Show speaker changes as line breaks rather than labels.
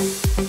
Bye.